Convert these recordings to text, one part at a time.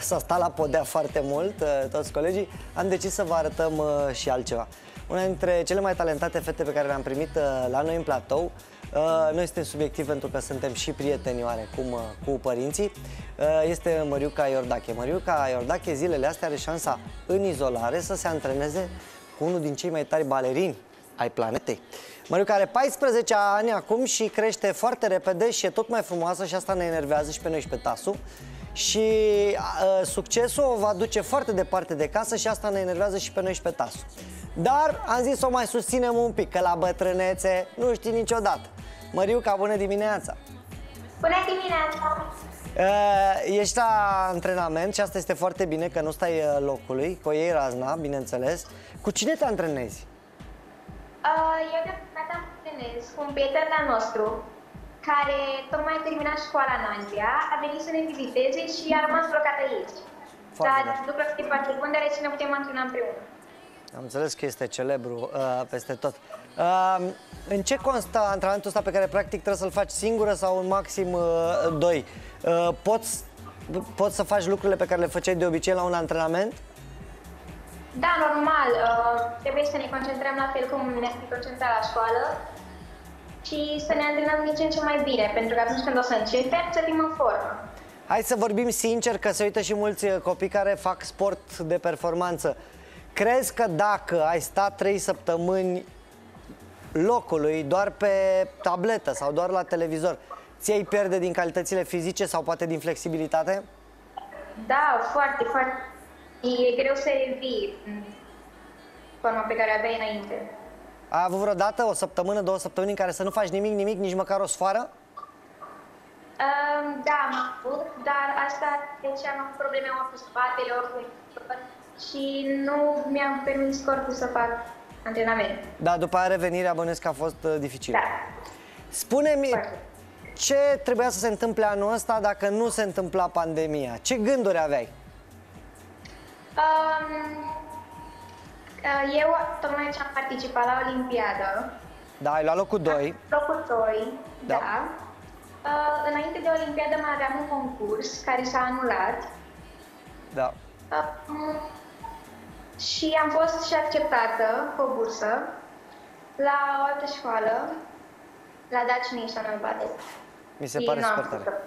S-a stat la podea foarte mult, uh, toți colegii. Am decis să vă arătăm uh, și altceva. Una dintre cele mai talentate fete pe care le-am primit uh, la noi în platou. Noi suntem subiectivi pentru că suntem și prieteni oarecum cu părinții. Este Măriuca Iordache. Măriuca Iordache zilele astea are șansa în izolare să se antreneze cu unul din cei mai tari balerini ai planetei. Măriuca are 14 ani acum și crește foarte repede și e tot mai frumoasă și asta ne enervează și pe noi și pe Tasu și uh, succesul o va duce foarte departe de casă și asta ne enervează și pe noi și pe Tasu. Dar am zis să o mai susținem un pic, că la bătrânețe nu știi niciodată. Măriuca, bună dimineața! Bună dimineața! Uh, ești la antrenament și asta este foarte bine că nu stai uh, locului, cu ei razna, bineînțeles. Cu cine te antrenezi? Uh, eu de fapt antrenez cu un prieten al nostru, care tocmai a terminat școala în Anglia, a venit să ne viziteze și a rămas blocat aici. Foarte Dar lucrul este foarte bun, deoarece ne putem antrena împreună. Am înțeles că este celebru uh, peste tot. Uh, în ce constă antrenamentul ăsta pe care practic trebuie să-l faci singură sau în maxim uh, doi? Uh, poți, poți să faci lucrurile pe care le făceai de obicei la un antrenament? Da, normal. Uh, trebuie să ne concentrăm la fel cum ne-am concentrat la școală și să ne antrenăm din ce în ce mai bine, pentru că atunci când o să începem, să fim în formă. Hai să vorbim sincer, că se uită și mulți uh, copii care fac sport de performanță. Crezi că dacă ai stat trei săptămâni locului doar pe tabletă sau doar la televizor, ți-ai pierde din calitățile fizice sau poate din flexibilitate? Da, foarte, foarte. E greu să revii forma pe care aveai înainte. Ai avut vreodată o săptămână, două săptămâni în care să nu faci nimic, nimic, nici măcar o sfoară? Um, da, am avut, dar asta de ce am avut probleme am cu spatele, oricum, și nu mi-am permis corpul să fac antrenament. Da, după aia revenirea bănesc că a fost uh, dificil. Da. Spune-mi, ce trebuia să se întâmple anul ăsta dacă nu se întâmpla pandemia? Ce gânduri aveai? Um, Uh, eu tocmai ce am participat la Olimpiadă. Da, ai luat locul 2. Locul 2, da. da. Uh, înainte de Olimpiadă mai aveam un concurs care s-a anulat. Da. Uh, și am fost și acceptată cu o bursă la o altă școală, la Dutch National Battle. Mi se pare super tare.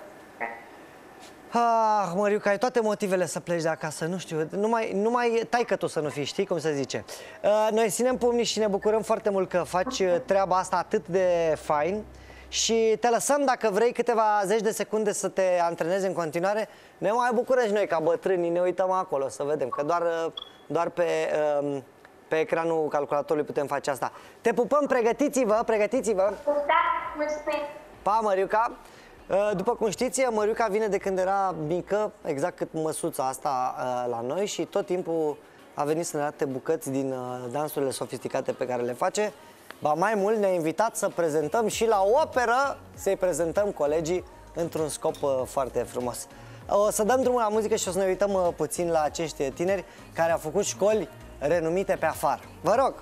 Ah, Măriuca, ai toate motivele să pleci de acasă, nu știu, numai, numai tai că tu să nu fii, știi cum se zice. Uh, noi ținem pumnii și ne bucurăm foarte mult că faci uh, treaba asta atât de fain și te lăsăm dacă vrei câteva zeci de secunde să te antrenezi în continuare. Ne mai bucură și noi ca bătrâni, ne uităm acolo să vedem, că doar, uh, doar pe, um, pe ecranul calculatorului putem face asta. Te pupăm, pregătiți-vă, pregătiți-vă! Da, mulțumesc! Pa, Măriuca! Uh, după cum știți, Măriuca vine de când era mică, exact cât măsuța asta uh, la noi și tot timpul a venit să ne arate bucăți din uh, dansurile sofisticate pe care le face. Ba mai mult ne-a invitat să prezentăm și la operă, să-i prezentăm colegii într-un scop foarte frumos. O să dăm drumul la muzică și o să ne uităm puțin la acești tineri care au făcut școli renumite pe afară. Vă rog!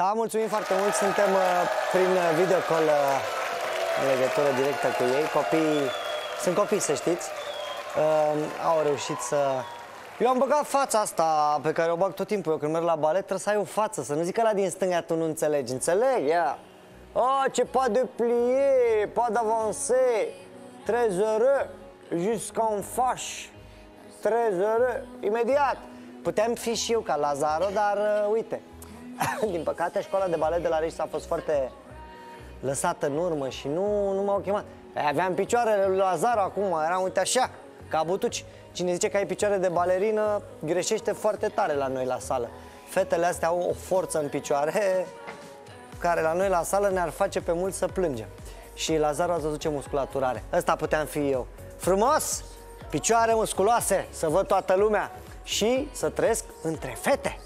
Da, mulțumim foarte mult. Suntem uh, prin video call uh, în legătură directă cu ei. Copiii, sunt copii, să știți. Uh, au reușit să... Eu am băgat fața asta pe care o bag tot timpul. Eu când merg la balet trebuie să ai o față, să nu zic că la din stânga tu nu înțelegi. Înțeleg? Ia. Yeah. Oh, ce pas de plier, pas d'avancer. Très heureux, jusqu'en fâche. Très heureux. Imediat. Puteam fi și eu ca Lazaro, dar uh, uite, din păcate școala de balet de la Rești a fost foarte lăsată în urmă și nu, nu m-au chemat. Aveam picioarele lui Lazaro acum, eram uite așa, ca butuci. Cine zice că ai picioare de balerină, greșește foarte tare la noi la sală. Fetele astea au o forță în picioare care la noi la sală ne-ar face pe mulți să plângem. Și Lazaro a văzut ce musculatură are. Ăsta puteam fi eu. Frumos, picioare musculoase, să văd toată lumea și să trăiesc între fete.